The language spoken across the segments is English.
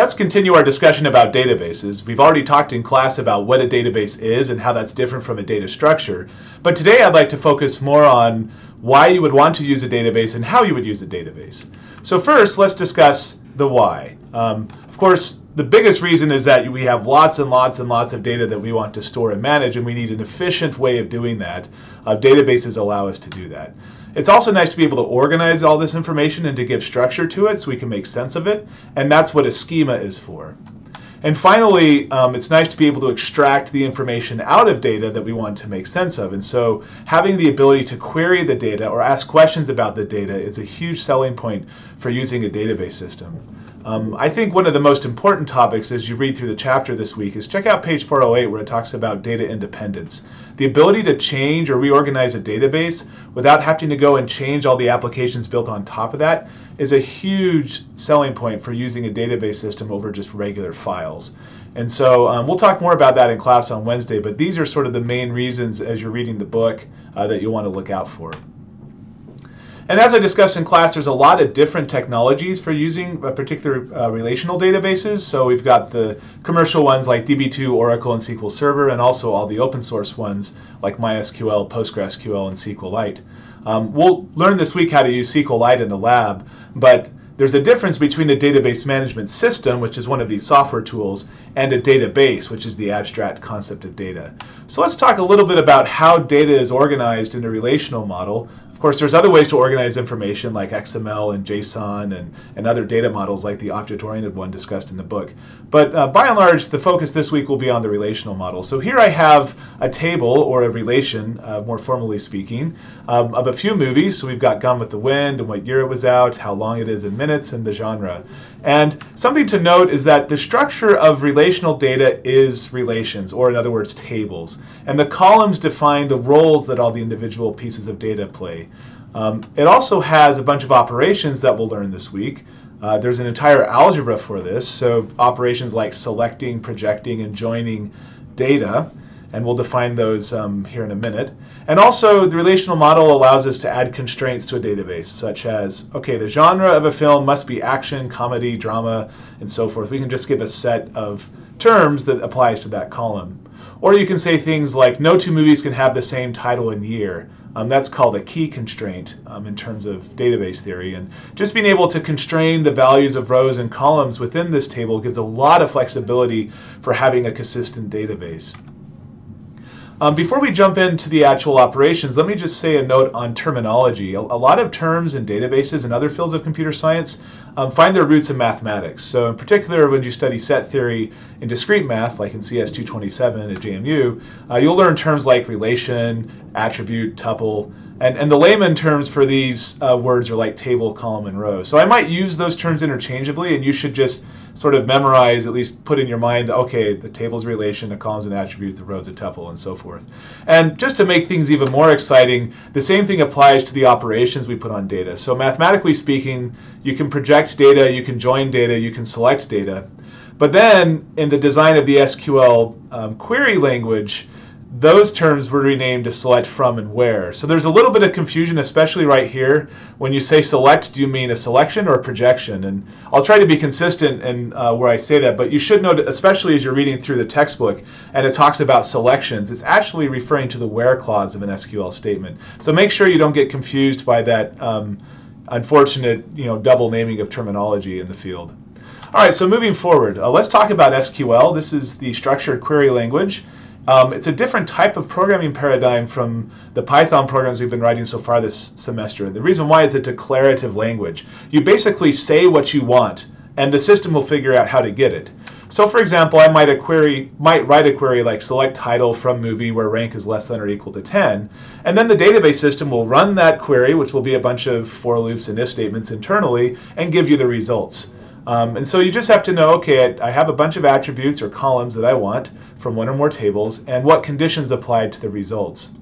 let's continue our discussion about databases. We've already talked in class about what a database is and how that's different from a data structure. But today I'd like to focus more on why you would want to use a database and how you would use a database. So first, let's discuss the why. Um, of course, the biggest reason is that we have lots and lots and lots of data that we want to store and manage, and we need an efficient way of doing that. Uh, databases allow us to do that. It's also nice to be able to organize all this information and to give structure to it so we can make sense of it, and that's what a schema is for. And finally, um, it's nice to be able to extract the information out of data that we want to make sense of. And so having the ability to query the data or ask questions about the data is a huge selling point for using a database system. Um, I think one of the most important topics as you read through the chapter this week is check out page 408 where it talks about data independence. The ability to change or reorganize a database without having to go and change all the applications built on top of that is a huge selling point for using a database system over just regular files. And so um, we'll talk more about that in class on Wednesday, but these are sort of the main reasons as you're reading the book uh, that you'll want to look out for. And as I discussed in class, there's a lot of different technologies for using a particular uh, relational databases. So we've got the commercial ones like DB2, Oracle, and SQL Server, and also all the open source ones like MySQL, PostgreSQL, and SQLite. Um, we'll learn this week how to use SQLite in the lab, but there's a difference between a database management system, which is one of these software tools, and a database, which is the abstract concept of data. So let's talk a little bit about how data is organized in a relational model. Of course, there's other ways to organize information like XML and JSON and, and other data models like the object-oriented one discussed in the book. But uh, by and large, the focus this week will be on the relational model. So here I have a table or a relation, uh, more formally speaking, um, of a few movies. So we've got Gone with the Wind and what year it was out, how long it is in minutes, and the genre. And something to note is that the structure of relational data is relations, or in other words, tables. And the columns define the roles that all the individual pieces of data play. Um, it also has a bunch of operations that we'll learn this week. Uh, there's an entire algebra for this, so operations like selecting, projecting, and joining data, and we'll define those um, here in a minute. And also, the relational model allows us to add constraints to a database, such as, okay, the genre of a film must be action, comedy, drama, and so forth. We can just give a set of terms that applies to that column. Or you can say things like, no two movies can have the same title and year. Um, that's called a key constraint um, in terms of database theory. And just being able to constrain the values of rows and columns within this table gives a lot of flexibility for having a consistent database. Um, before we jump into the actual operations, let me just say a note on terminology. A, a lot of terms in databases and other fields of computer science um, find their roots in mathematics. So in particular, when you study set theory in discrete math, like in CS 227 at JMU, uh, you'll learn terms like relation, attribute, tuple, and, and the layman terms for these uh, words are like table, column, and row. So I might use those terms interchangeably, and you should just sort of memorize, at least put in your mind, that, okay, the table's relation, the columns and attributes, the rows a tuple, and so forth. And just to make things even more exciting, the same thing applies to the operations we put on data. So mathematically speaking, you can project data, you can join data, you can select data. But then in the design of the SQL um, query language, those terms were renamed to select from and where. So there's a little bit of confusion, especially right here. When you say select, do you mean a selection or a projection? And I'll try to be consistent in uh, where I say that, but you should note, especially as you're reading through the textbook and it talks about selections, it's actually referring to the where clause of an SQL statement. So make sure you don't get confused by that um, unfortunate you know, double naming of terminology in the field. All right, so moving forward, uh, let's talk about SQL. This is the structured query language. Um, it's a different type of programming paradigm from the Python programs we've been writing so far this semester. The reason why is a declarative language. You basically say what you want, and the system will figure out how to get it. So for example, I might, a query, might write a query like select title from movie where rank is less than or equal to 10, and then the database system will run that query, which will be a bunch of for loops and if statements internally, and give you the results. Um, and so you just have to know, okay, I, I, have a bunch of attributes or columns that I want from one or more tables, and what conditions apply to the results.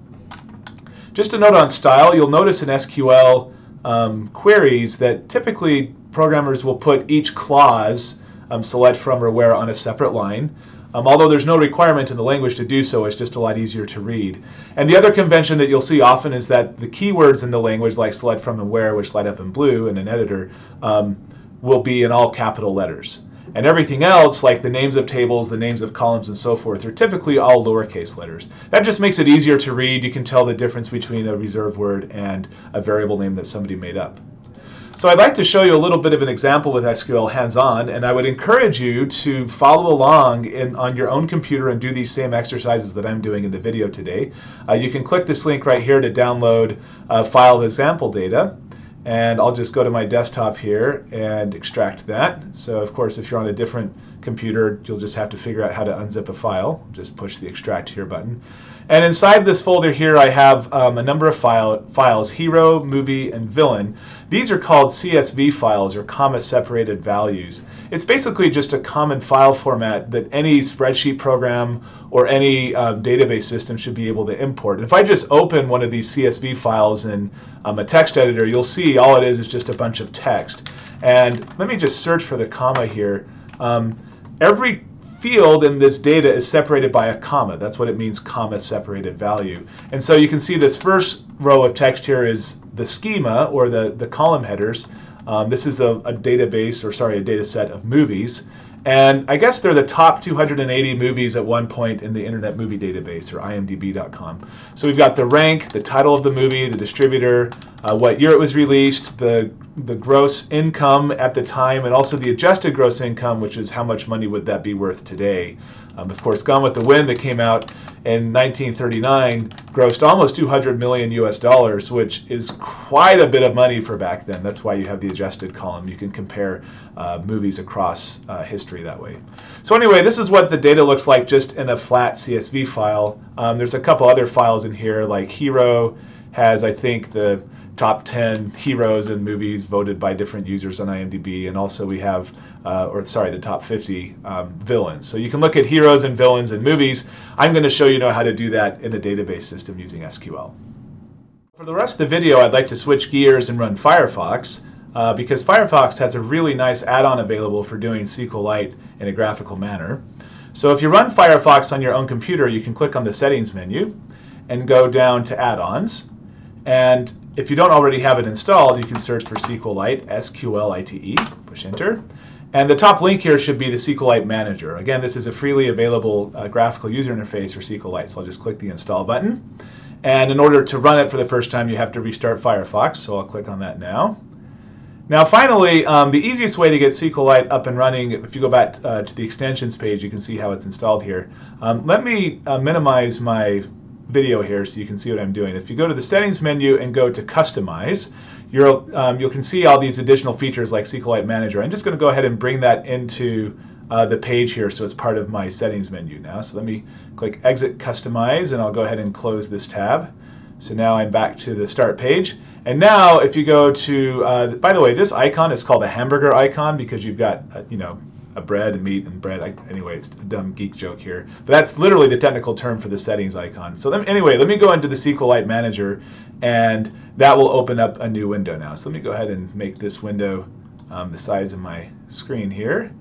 Just a note on style, you'll notice in SQL um, queries that typically programmers will put each clause, um, select from or where, on a separate line. Um, although there's no requirement in the language to do so, it's just a lot easier to read. And the other convention that you'll see often is that the keywords in the language, like select from and where, which light up in blue in an editor, um, will be in all capital letters. And everything else, like the names of tables, the names of columns, and so forth, are typically all lowercase letters. That just makes it easier to read. You can tell the difference between a reserved word and a variable name that somebody made up. So I'd like to show you a little bit of an example with SQL hands-on, and I would encourage you to follow along in, on your own computer and do these same exercises that I'm doing in the video today. Uh, you can click this link right here to download a file of example data. And I'll just go to my desktop here and extract that. So of course, if you're on a different computer, you'll just have to figure out how to unzip a file. Just push the extract here button. And inside this folder here, I have um, a number of file, files, hero, movie, and villain. These are called CSV files or comma separated values. It's basically just a common file format that any spreadsheet program or any um, database system should be able to import. if I just open one of these CSV files in um, a text editor, you'll see all it is is just a bunch of text. And let me just search for the comma here. Um, every field in this data is separated by a comma. That's what it means, comma separated value. And so you can see this first row of text here is the schema or the, the column headers. Um, this is a, a, database, or sorry, a data set of movies. And I guess they're the top 280 movies at one point in the Internet Movie Database, or imdb.com. So we've got the rank, the title of the movie, the distributor, uh, what year it was released, the the gross income at the time, and also the adjusted gross income, which is how much money would that be worth today. Um, of course, Gone with the Wind that came out in 1939 grossed almost 200 million US dollars, which is quite a bit of money for back then. That's why you have the adjusted column. You can compare uh, movies across uh, history that way. So anyway, this is what the data looks like just in a flat CSV file. Um, there's a couple other files in here, like Hero has, I think, the top 10 heroes in movies voted by different users on IMDb, and also we have, uh, or sorry, the top 50 um, villains. So you can look at heroes and villains in movies. I'm going to show you know how to do that in a database system using SQL. For the rest of the video, I'd like to switch gears and run Firefox. Uh, because Firefox has a really nice add-on available for doing SQLite in a graphical manner. So if you run Firefox on your own computer, you can click on the Settings menu and go down to Add-ons. And if you don't already have it installed, you can search for SQLite, S-Q-L-I-T-E, push enter. And the top link here should be the SQLite Manager. Again, this is a freely available uh, graphical user interface for SQLite, so I'll just click the install button. And in order to run it for the first time, you have to restart Firefox, so I'll click on that now. Now finally, um, the easiest way to get SQLite up and running, if you go back uh, to the extensions page, you can see how it's installed here. Um, let me uh, minimize my video here so you can see what I'm doing. If you go to the settings menu and go to customize, you'll, um, you can see all these additional features like SQLite Manager. I'm just going to go ahead and bring that into uh, the page here so it's part of my settings menu now. So let me click exit customize and I'll go ahead and close this tab. So now I'm back to the start page. And now if you go to, uh, by the way, this icon is called a hamburger icon because you've got, uh, you know, a bread and meat and bread. I, anyway, it's a dumb geek joke here, but that's literally the technical term for the settings icon. So let me, anyway, let me go into the SQLite Manager, and that will open up a new window now. So let me go ahead and make this window um, the size of my screen here,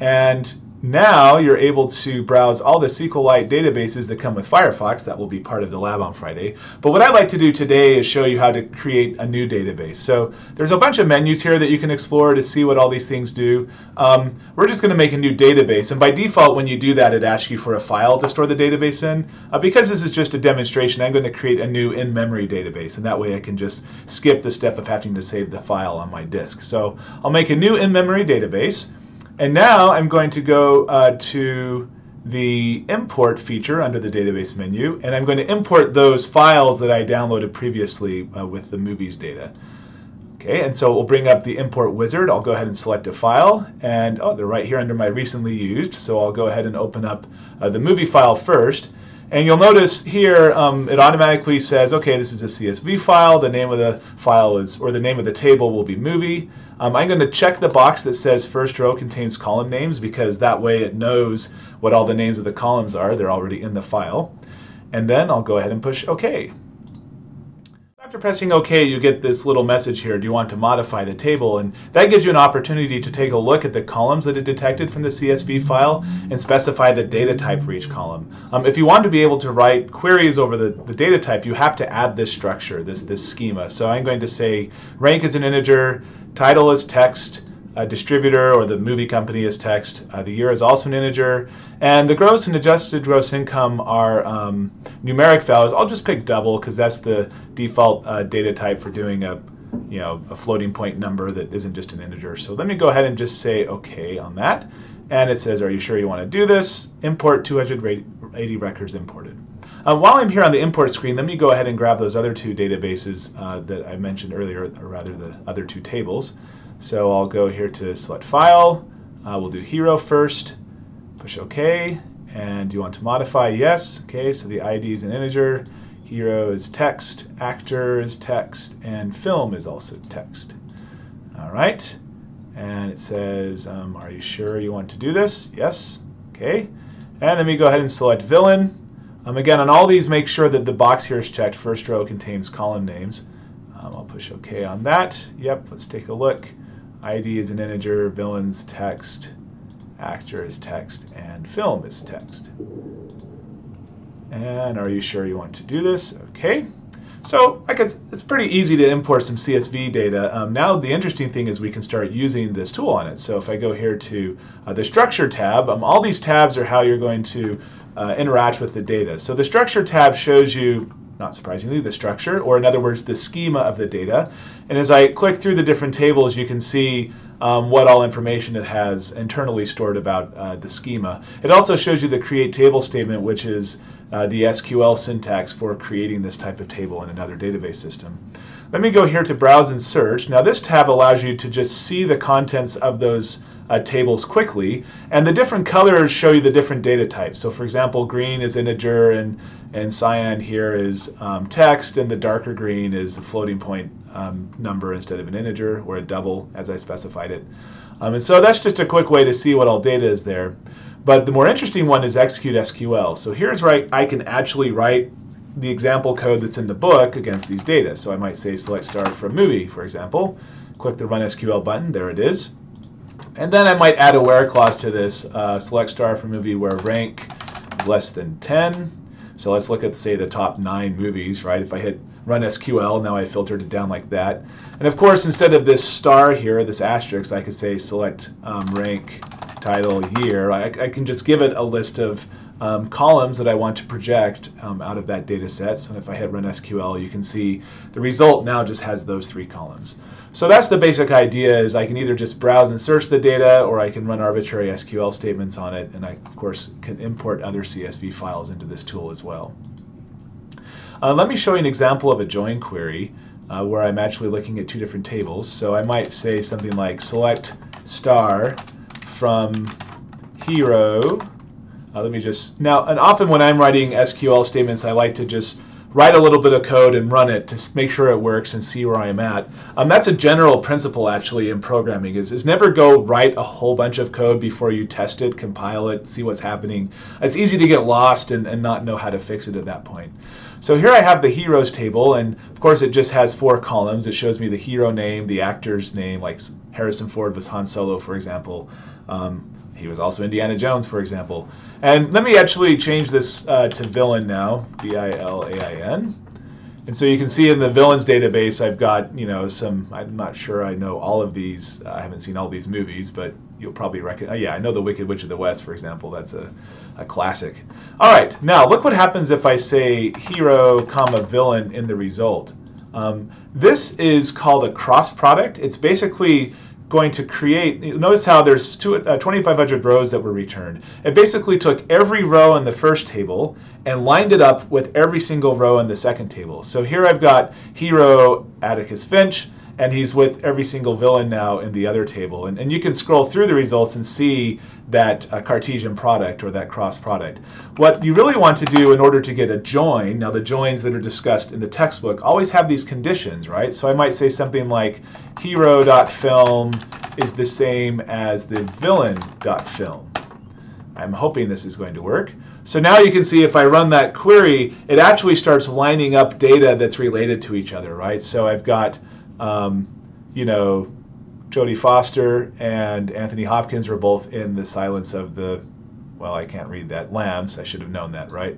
and now you're able to browse all the SQLite databases that come with Firefox. That will be part of the lab on Friday. But what I'd like to do today is show you how to create a new database. So there's a bunch of menus here that you can explore to see what all these things do. Um, we're just going to make a new database. And by default, when you do that, it asks you for a file to store the database in. Uh, because this is just a demonstration, I'm going to create a new in-memory database. And that way I can just skip the step of having to save the file on my disk. So I'll make a new in-memory database. And now I'm going to go uh, to the import feature under the database menu, and I'm going to import those files that I downloaded previously uh, with the movies data. Okay, and so we'll bring up the import wizard. I'll go ahead and select a file, and oh, they're right here under my recently used, so I'll go ahead and open up uh, the movie file first. And you'll notice here um, it automatically says, okay, this is a CSV file. The name of the file is, or the name of the table will be movie. Um, I'm going to check the box that says first row contains column names because that way it knows what all the names of the columns are. They're already in the file. And then I'll go ahead and push OK. After pressing OK, you get this little message here, do you want to modify the table? And that gives you an opportunity to take a look at the columns that it detected from the CSV file and specify the data type for each column. Um, if you want to be able to write queries over the, the data type, you have to add this structure, this, this schema. So I'm going to say rank is an integer, title is text, distributor or the movie company is text. Uh, the year is also an integer. And the gross and adjusted gross income are um, numeric values. I'll just pick double because that's the default uh, data type for doing a, you know, a floating point number that isn't just an integer. So let me go ahead and just say OK on that. And it says, are you sure you want to do this? Import 280 records imported. Uh, while I'm here on the import screen, let me go ahead and grab those other two databases uh, that I mentioned earlier, or rather the other two tables. So I'll go here to select file. Uh, we'll do hero first, push OK. And do you want to modify? Yes. Okay, so the ID is an integer. Hero is text, actor is text, and film is also text. All right. And it says, um, are you sure you want to do this? Yes. Okay. And then we go ahead and select villain. Um, again, on all these, make sure that the box here is checked. First row contains column names. Um, I'll push OK on that. Yep, let's take a look. ID is an integer, villain's text, actor is text, and film is text. And are you sure you want to do this? Okay. So I guess it's pretty easy to import some CSV data. Um, now the interesting thing is we can start using this tool on it. So if I go here to uh, the structure tab, um, all these tabs are how you're going to uh, interact with the data. So the structure tab shows you, not surprisingly, the structure, or in other words, the schema of the data. And as I click through the different tables, you can see um, what all information it has internally stored about uh, the schema. It also shows you the create table statement, which is uh, the SQL syntax for creating this type of table in another database system. Let me go here to Browse and Search. Now this tab allows you to just see the contents of those uh, tables quickly. And the different colors show you the different data types. So for example, green is integer and, and cyan here is um, text and the darker green is the floating point um, number instead of an integer or a double as I specified it. Um, and so that's just a quick way to see what all data is there. But the more interesting one is execute SQL. So here's where I can actually write the example code that's in the book against these data. So I might say select star from movie, for example. Click the run SQL button, there it is. And then I might add a where clause to this, uh, select star for movie where rank is less than 10. So let's look at, say, the top nine movies, right? If I hit run SQL, now I filtered it down like that. And of course, instead of this star here, this asterisk, I could say select um, rank, title, year. I, I, can just give it a list of um, columns that I want to project um, out of that data set. So if I hit run SQL, you can see the result now just has those three columns. So that's the basic idea is I can either just browse and search the data or I can run arbitrary SQL statements on it and I of course can import other CSV files into this tool as well. Uh, let me show you an example of a join query uh, where I'm actually looking at two different tables. So I might say something like select star from hero. Uh, let me just, now and often when I'm writing SQL statements I like to just write a little bit of code and run it to make sure it works and see where I'm at. Um, that's a general principle actually in programming is, is never go write a whole bunch of code before you test it, compile it, see what's happening. It's easy to get lost and, and not know how to fix it at that point. So here I have the heroes table and of course it just has four columns. It shows me the hero name, the actor's name, like Harrison Ford was Han Solo for example. Um, he was also Indiana Jones, for example. And let me actually change this uh, to villain now, V-I-L-A-I-N. And so you can see in the villains database, I've got, you know, some, I'm not sure I know all of these. I haven't seen all these movies, but you'll probably recognize, oh, yeah, I know The Wicked Witch of the West, for example. That's a, a classic. All right, now look what happens if I say hero, comma, villain in the result. Um, this is called a cross product. It's basically going to create, notice how there's two, uh, 2,500 rows that were returned. It basically took every row in the first table and lined it up with every single row in the second table. So here I've got hero Atticus Finch, and he's with every single villain now in the other table. And, and you can scroll through the results and see that uh, Cartesian product or that cross product. What you really want to do in order to get a join, now the joins that are discussed in the textbook always have these conditions, right? So I might say something like hero.film is the same as the villain.film. I'm hoping this is going to work. So now you can see if I run that query, it actually starts lining up data that's related to each other, right? So I've got um, you know, Jodie Foster and Anthony Hopkins were both in The Silence of the well, I can't read that. Lambs, I should have known that, right?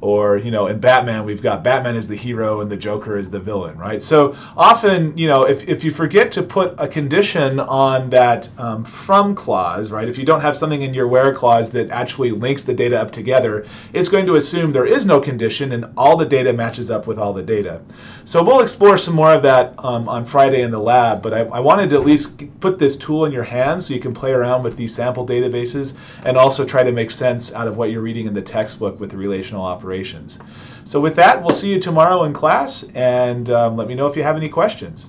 Or you know in batman we've got batman is the hero and the joker is the villain right? So often you know if, if you forget to put a condition on that um, from clause right if you don't have something in your where clause that actually links the data up together it's going to assume there is no condition and all the data matches up with all the data. So we'll explore some more of that um, on friday in the lab but I, I wanted to at least put this tool in your hands so you can play around with these sample databases and also try to make sense out of what you're reading in the textbook with the relational operators operations. So with that, we'll see you tomorrow in class, and um, let me know if you have any questions.